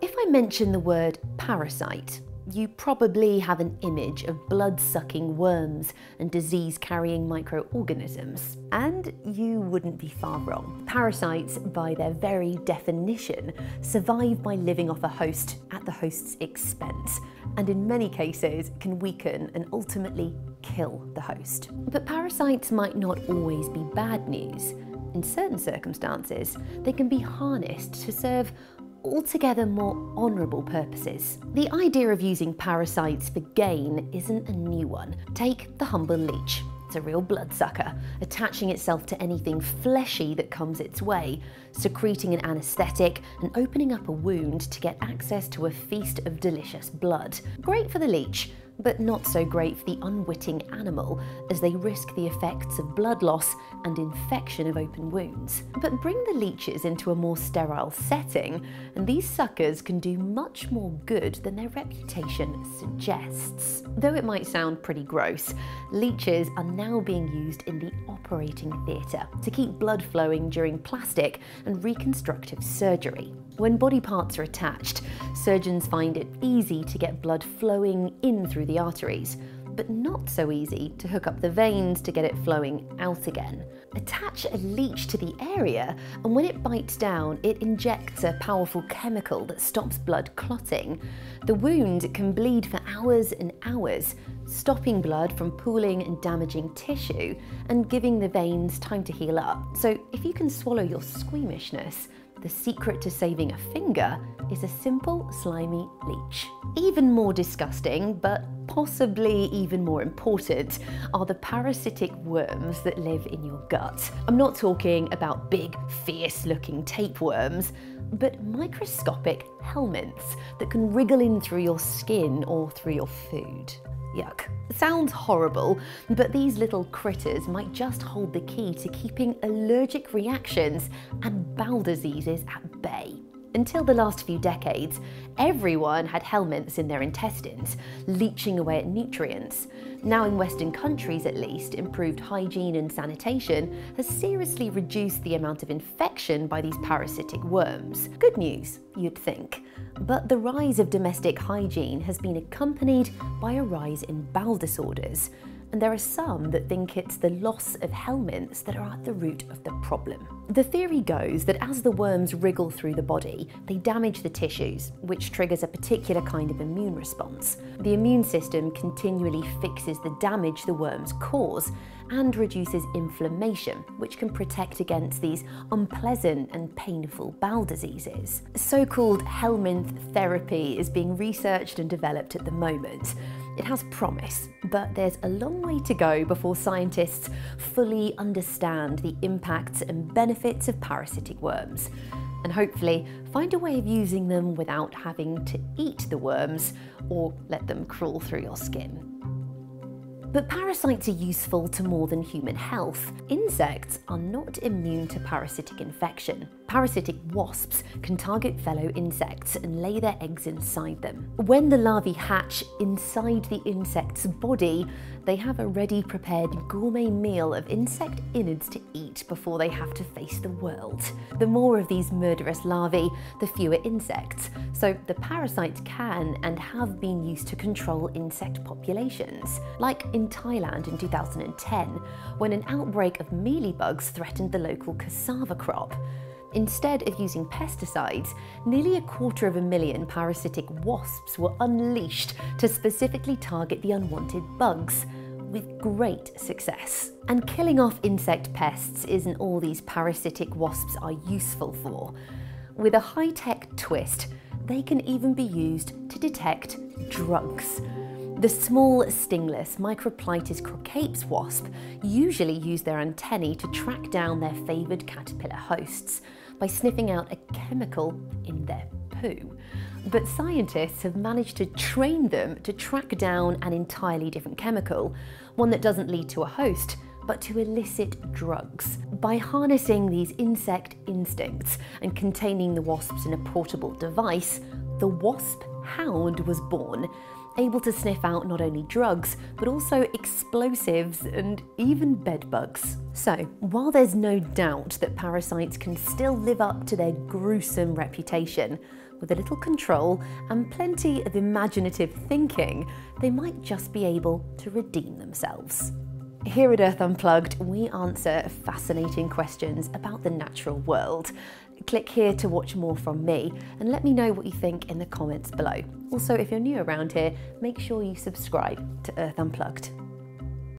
If I mention the word parasite, you probably have an image of blood sucking worms and disease carrying microorganisms. And you wouldn't be far wrong. Parasites, by their very definition, survive by living off a host at the host's expense, and in many cases can weaken and ultimately kill the host. But parasites might not always be bad news. In certain circumstances, they can be harnessed to serve altogether more honourable purposes. The idea of using parasites for gain isn't a new one. Take the humble leech. It's a real bloodsucker, attaching itself to anything fleshy that comes its way, secreting an anaesthetic and opening up a wound to get access to a feast of delicious blood. Great for the leech, but not so great for the unwitting animal as they risk the effects of blood loss and infection of open wounds. But bring the leeches into a more sterile setting, and these suckers can do much more good than their reputation suggests. Though it might sound pretty gross, leeches are now being used in the operating theatre to keep blood flowing during plastic and reconstructive surgery. When body parts are attached, surgeons find it easy to get blood flowing in through the arteries, but not so easy to hook up the veins to get it flowing out again. Attach a leech to the area, and when it bites down, it injects a powerful chemical that stops blood clotting. The wound can bleed for hours and hours, stopping blood from pooling and damaging tissue, and giving the veins time to heal up. So, if you can swallow your squeamishness, the secret to saving a finger is a simple, slimy leech. Even more disgusting, but possibly even more important, are the parasitic worms that live in your gut. I'm not talking about big, fierce looking tapeworms, but microscopic helminths that can wriggle in through your skin or through your food. Yuck. Sounds horrible, but these little critters might just hold the key to keeping allergic reactions and bowel diseases at bay. Until the last few decades, everyone had helminths in their intestines, leaching away at nutrients. Now, in Western countries at least, improved hygiene and sanitation has seriously reduced the amount of infection by these parasitic worms. Good news, you'd think. But the rise of domestic hygiene has been accompanied by a rise in bowel disorders, and there are some that think it's the loss of helminths that are at the root of the problem. The theory goes that as the worms wriggle through the body, they damage the tissues, which triggers a particular kind of immune response. The immune system continually fixes the damage the worms cause and reduces inflammation, which can protect against these unpleasant and painful bowel diseases. So called helminth therapy is being researched and developed at the moment. It has promise, but there's a long way to go before scientists fully understand the impacts and benefits of parasitic worms, and hopefully find a way of using them without having to eat the worms or let them crawl through your skin. But parasites are useful to more than human health. Insects are not immune to parasitic infection. Parasitic wasps can target fellow insects and lay their eggs inside them. When the larvae hatch inside the insect's body, they have a ready prepared gourmet meal of insect innards to eat before they have to face the world. The more of these murderous larvae, the fewer insects, so the parasites can and have been used to control insect populations, like in Thailand in 2010, when an outbreak of mealybugs threatened the local cassava crop. Instead of using pesticides, nearly a quarter of a million parasitic wasps were unleashed to specifically target the unwanted bugs, with great success. And killing off insect pests isn't all these parasitic wasps are useful for. With a high tech twist, they can even be used to detect drugs. The small, stingless Microplitis croceipes wasp usually use their antennae to track down their favoured caterpillar hosts by sniffing out a chemical in their poo. But scientists have managed to train them to track down an entirely different chemical, one that doesn't lead to a host, but to illicit drugs. By harnessing these insect instincts and containing the wasps in a portable device, the wasp hound was born able to sniff out not only drugs, but also explosives and even bedbugs. So, while there's no doubt that parasites can still live up to their gruesome reputation, with a little control and plenty of imaginative thinking, they might just be able to redeem themselves. Here at Earth Unplugged, we answer fascinating questions about the natural world. Click here to watch more from me and let me know what you think in the comments below. Also, if you're new around here, make sure you subscribe to Earth Unplugged.